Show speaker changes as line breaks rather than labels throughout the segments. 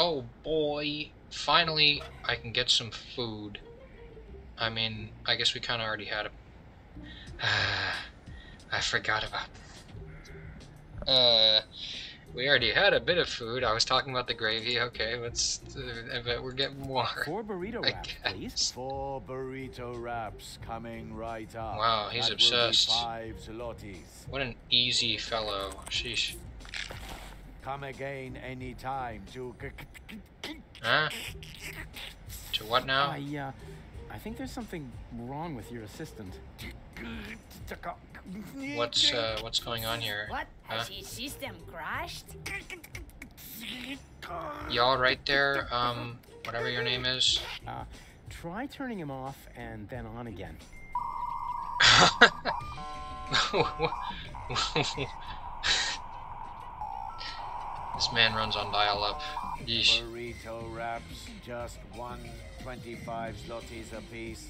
Oh boy, finally I can get some food. I mean, I guess we kind of already had a. I forgot about. Uh, we already had a bit of food. I was talking about the gravy. Okay, let's. Uh, but we're getting more.
Four burrito
I
wraps,
guess.
please.
Four burrito wraps coming right up.
Wow, he's
That
obsessed.
Five.
What an easy fellow. Sheesh.
Come again anytime to.
Huh? To what now?
I, uh, I think there's something wrong with your assistant.
What's uh, what's going on here?
What? Has
Huh?
his system crashed?
Y'all right there? Um, whatever your name is.
Uh, try turning him off and then on again.
This man runs on dial-up. Yeesh.
Burrito wraps, just one 25 zlotys apiece.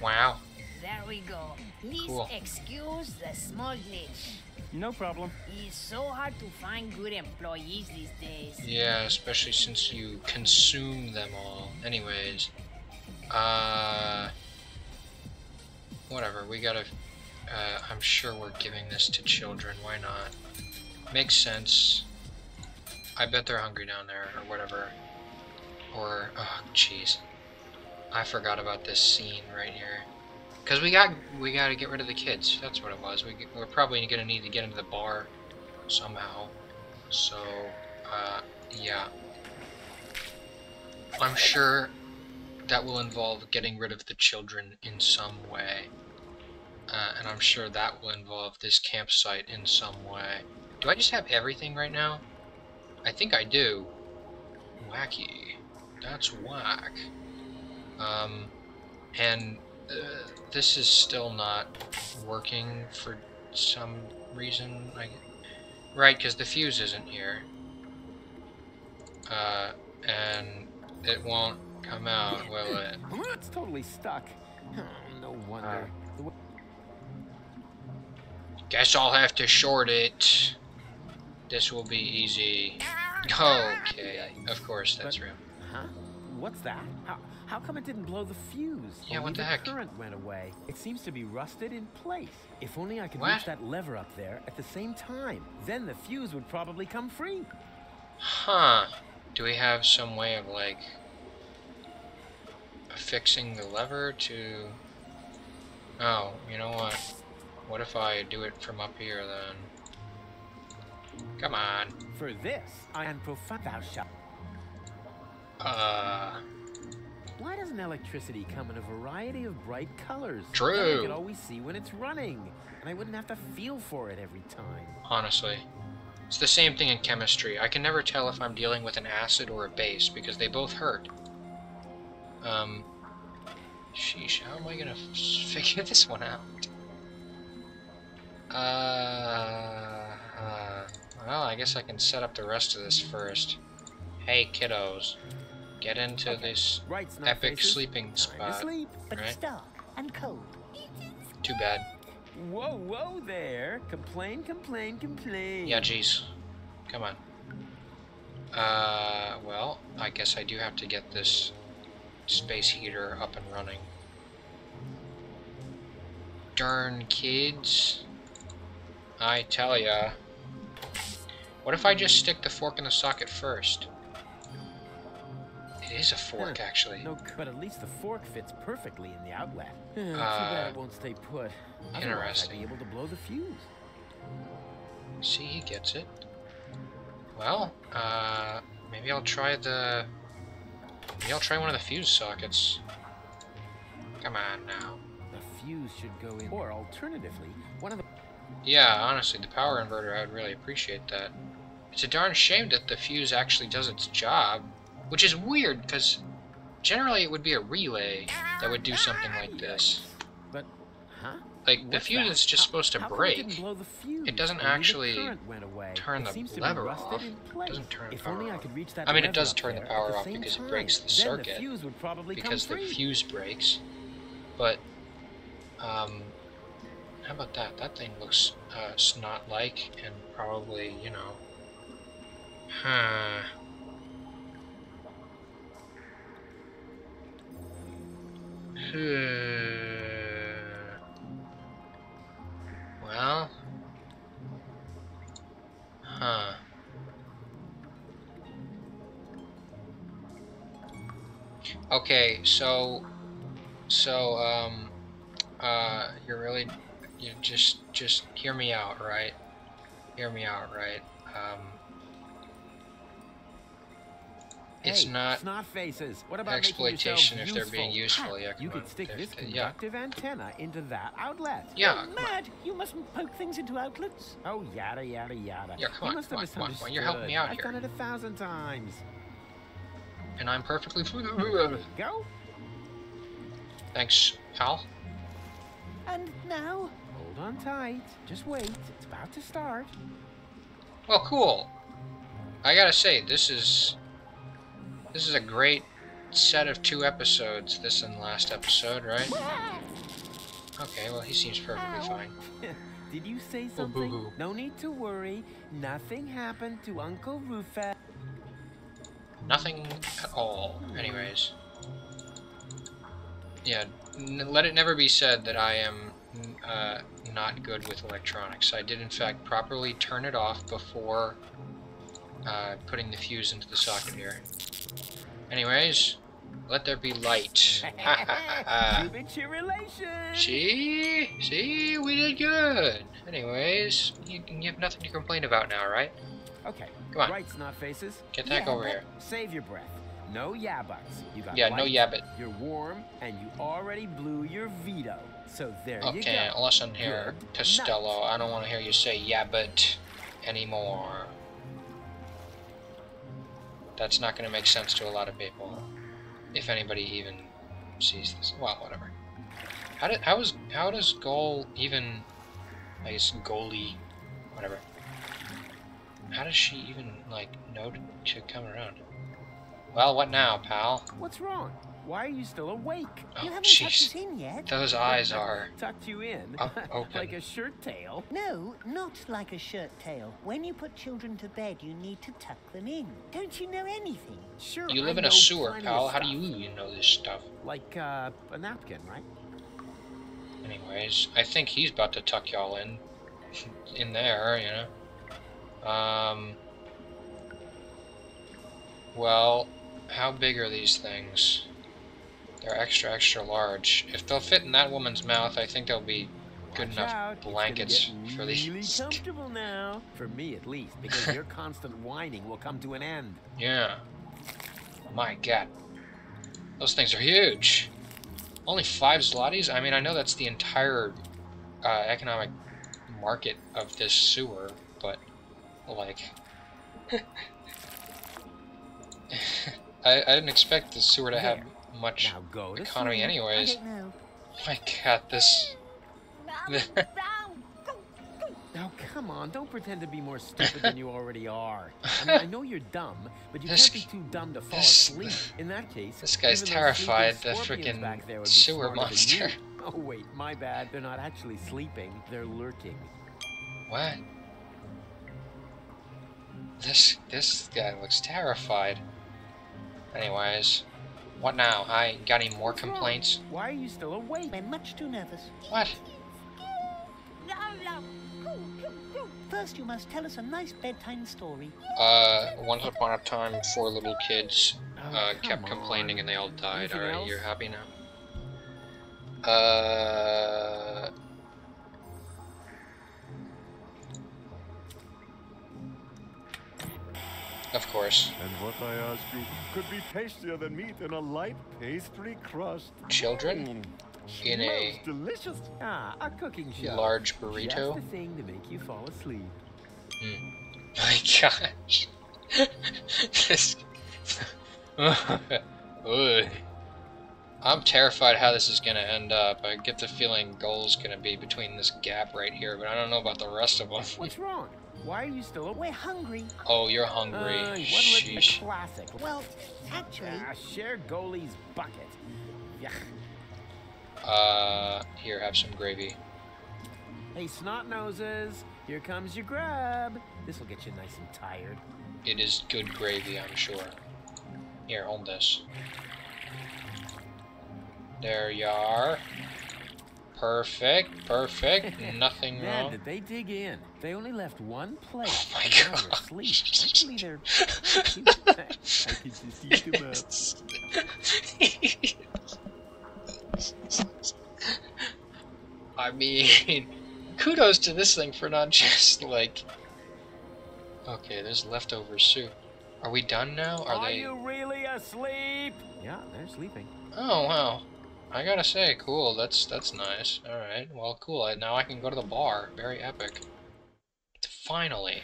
Wow.
There we go. Please
Cool.
excuse the small glitch.
No problem.
It's so hard to find good employees these days.
Yeah, especially since you consume them all. Anyways, uh, whatever. We gotta. Uh, I'm sure we're giving this to children. Why not? Makes sense. I bet they're hungry down there, or whatever. Or oh, jeez, I forgot about this scene right here. Cause we got we got to get rid of the kids. That's what it was. We, we're probably gonna need to get into the bar somehow. So, uh, yeah. I'm sure that will involve getting rid of the children in some way. Uh, and I'm sure that will involve this campsite in some way. Do I just have everything right now? I think I do. Wacky. That's whack. Um, and uh, this is still not working for some reason. I, right, because the fuse isn't here. Uh, and it won't come out, will it?
It's totally stuck. Oh, no wonder. Wa-
Guess I'll have to short it. This will be easy. Okay, of course that's real.
Huh? What's that? How, how come it didn't blow the fuse?
Yeah,
Only
what the heck?
current went away. It seems to be rusted in place. If only I could
What?
reach that lever up there at the same time. Then the fuse would probably come free.
Huh. Do we have some way of, like, fixing the lever to... Oh, you know what? What if I do it from up here, then? Come on.
For this, I am profound. Thou shalt.
Uh...
Why doesn't electricity come in a variety of bright colors?
True.
Then I could always see when it's running, and I wouldn't have to feel for it every time.
honestly. It's the same thing in chemistry. I can never tell if I'm dealing with an acid or a base because they both hurt. Um, sheesh, how am I gonna figure this one out? Uh, uh, well, I guess I can set up the rest of this first. Hey, kiddos, get into
Okay.
this
Right,
epic sleeping spot.
sleep.
But
Right.
it's dark and cold.
Too bad.
Whoa, whoa there. Complain, complain, complain.
Yeah, jeez. Come on. Uh, well, I guess I do have to get this space heater up and running. Darn kids. I tell ya. What if I just stick the fork in the socket first? It is a fork, actually.
No, but at least the fork fits perfectly in the outlet. Eh, Too
Uh,
bad it won't stay put. Otherwise, I'd
interesting.
be able to blow the fuse.
See, he gets it. Well, uh, maybe I'll try the. Maybe I'll try one of the fuse sockets. Come on now.
The fuse should go in. Or alternatively, one of the
Yeah, honestly, the power inverter, I would really appreciate that. It's a darn shame that the fuse actually does its job, which is weird because generally it would be a relay that would do something like this.
But, huh?
Like the
What's
fuse
that?
is just supposed to
how
break.
It, the?
It doesn't actually turn the lever off.
Place.
Doesn't turn the power
only I
off.
could reach that
I mean, it does turn the power
the
off because it breaks the
then
circuit,
The fuse would probably
because the fuse breaks. But um, how about that? That thing looks uh, snot-like and probably, you know, Huh. Well. Huh. Okay, so, so, um, uh, you're really, you just, just hear me out, right? Hear me out, right? Um, it's
hey,
not
snot faces. What about
exploitation if they're being useful. Yeah,
You could stick this
they- yeah,
conductive antenna into that outlet.
yeah.
You're mad! You mustn't poke things into outlets.
Oh, yada, yada, yada.
Yeah, come
you
on,
must
come
have
on, come on, come on, you're helping me out
I've
here.
done it a thousand times.
And I'm perfectly.
Go.
Thanks, pal.
And now,
Hold on tight. Just wait. It's about to start.
Well, cool. I gotta say, this is this is a great set of two episodes. This and last episode, right? Okay, well, he seems perfectly fine.
Did you say
Oh,
something?
boo-hoo.
no need to worry. Nothing happened to Uncle Rufus.
Nothing at all. Anyways. Yeah, n- let it never be said that I am uh, not good with electronics. I did, in fact, properly turn it off before uh, putting the fuse into the socket here. Anyways, let there be light.
Cubit.
See? See? We did good. Anyways, you, you have nothing to complain about now, right?
Okay.
Come on.
Right, not faces.
Get that
Yeah,
over here.
Save your breath. No yabuts. You got
Yeah, no
light,
yabbit.
You're warm, and you already blew your veto. So there you go.
Okay,
go.
listen here,
Good
Costello. I don't want to hear you say yabbit anymore. That's not going to make sense to a lot of people. If anybody even sees this. Well, whatever. How did how is how does goal even I guess goalie whatever. How does she even like know to, to come around? Well, what now, pal?
What's wrong? Why are you still awake?
Oh,
you haven't tucked
jeez.
us in yet.
Those eyes are
Tucked you in.
Open.
like a shirt tail.
No, not like a shirt tail. When you put children to bed, you need to tuck them in. Don't you know anything?
Sure.
You
I
live in a sewer, pal. How do
stuff.
you know this stuff?
Like uh, a napkin, right?
Anyways, I think he's about to tuck y'all in. in there, you know. Um. Well, how big are these things? They're extra, extra large. If they'll fit in that woman's mouth, I think they'll be good
Watch
enough
out,
blankets
get
for
really
these.
comfortable now. For me, at least, because your constant whining will come to an end.
Yeah. My god. Those things are huge. Only five zlotys? I mean, I know that's the entire uh, economic market of this sewer, but, like... I, I didn't expect the sewer to have much
Now go
economy
sleep.
anyways.
I.
My god, this...
Now, come on, don't pretend to be more stupid than you already are. I mean, I know you're dumb, but you
This-
can't be too dumb to fall
this-
asleep. In that case,
this guy's terrified, the freaking
back there would be
sewer
smarter than you.
monster.
Oh wait, my bad. They're not actually sleeping; they're lurking.
What? This this guy looks terrified. Anyways, what now? I got any more complaints?
Why are you still awake?
I'm much too nervous.
What?
First, you must tell us a nice bedtime story.
Uh, once upon a time, four little kids
Oh,
uh,
come
kept complaining
on.
and they all died.
Anything
Alright, you're happy now? Uh. Of course.
And what I ask you could be tastier than meat in a light pastry crust.
Children
Mm,
in a
delicious.
Ah, a cooking show.
large
Just
burrito.
the thing to make you fall asleep.
My gosh. this. Ugh. I'm terrified how this is gonna end up. I get the feeling goal's gonna be between this gap right here, but I don't know about the rest of them.
What's wrong? Why are you still awake?
We're hungry.
Oh, you're hungry.
Uh, what'll it classic.
Well, actually,
Ah, share goalie's bucket. Yeah.
Uh, here, have some gravy.
Hey, snot noses, here comes your grub. This'll get you nice and tired.
It is good gravy, I'm sure. Here, hold this. There you are. Perfect, perfect. Nothing
Man,
wrong.
did they dig in? They only left one plate.
Oh my God.
they're asleep. Hopefully they're. I can just eat them up.
I mean, kudos to this thing for not just like. Okay, there's leftover soup. Are we done now? Are,
Are
they?
Are you really asleep? Yeah, they're sleeping.
Oh wow. I gotta say, cool. That's that's nice. All right. Well, cool. I, now I can go to the bar. Very epic. Finally,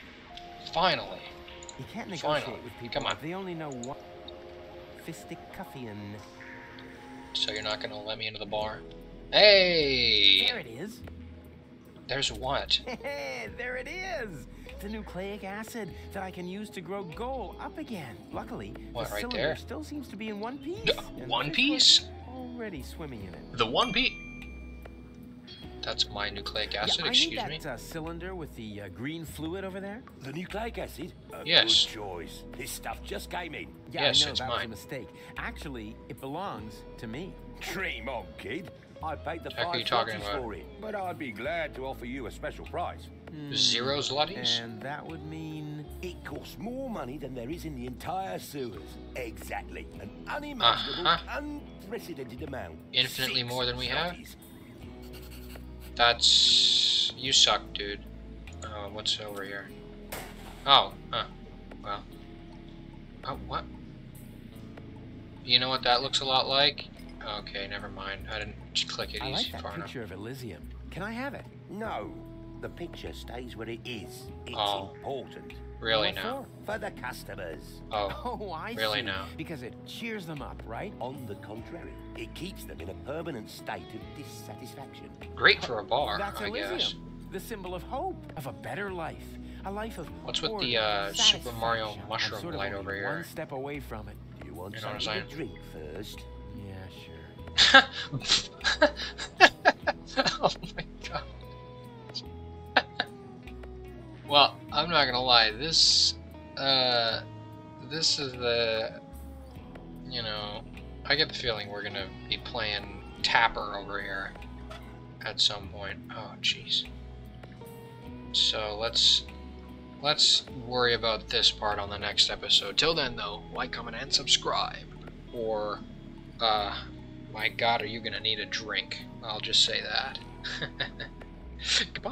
finally.
You can't negotiate
Finally.
with people
Come on.
they only know one. Fisticuffian.
So you're not gonna let me into the bar? Hey,
There it is.
there's what?
Hey, there it is. The nucleic acid that I can use to grow Goal up again. Luckily,
What,
the
right
cylinder
there?
still seems to be in one piece.
One Piece?
Already swimming in it.
The One Piece. That's my nucleic acid.
yeah, I
excuse
need
me.
that uh, cylinder with the uh, green fluid over there.
The nucleic acid? A
Yes.
Good choice. This stuff just came in.
Yeah,
Yes,
I know
it's
that was a
mine.
mistake. Actually, it belongs to me.
Dream on, kid. I paid the
Heck are
five
you talking about?
for it, but I'd be glad to offer you a special price.
Zero zlotys.
And that would mean.
It costs more money than there is in the entire sewers. Exactly. An unimaginable,
Uh-huh.
unprecedented amount.
Infinitely
Six
more than we have? That's you suck, dude. Oh, what's over here? Oh, huh. Well. Oh, what? You know what that looks a lot like? Okay, never mind. I didn't click it
I
easy
like that
far enough.
picture of Elysium. Can I have it?
No. The picture stays where it is. It's
Oh.
important.
Really now?
For the customers.
Oh,
Oh, I
Really
see.
now?
Because it cheers them up, right?
On the contrary, it keeps them in a permanent state of dissatisfaction.
great for a bar,
That's
I
Elysium,
guess.
the symbol of hope, of a better life, a life of.
What's with the, uh, Super Mario mushroom
sort of
light over here?
One step away from it.
Do you want
You know
something to drink first?
Yeah, sure.
oh my not gonna lie. This, uh, this is the, you know, I get the feeling we're gonna be playing Tapper over here at some point. Oh, jeez. So let's let's worry about this part on the next episode. Till then, though, like, comment, and subscribe. Or, uh, my God, are you gonna need a drink? I'll just say that. Goodbye.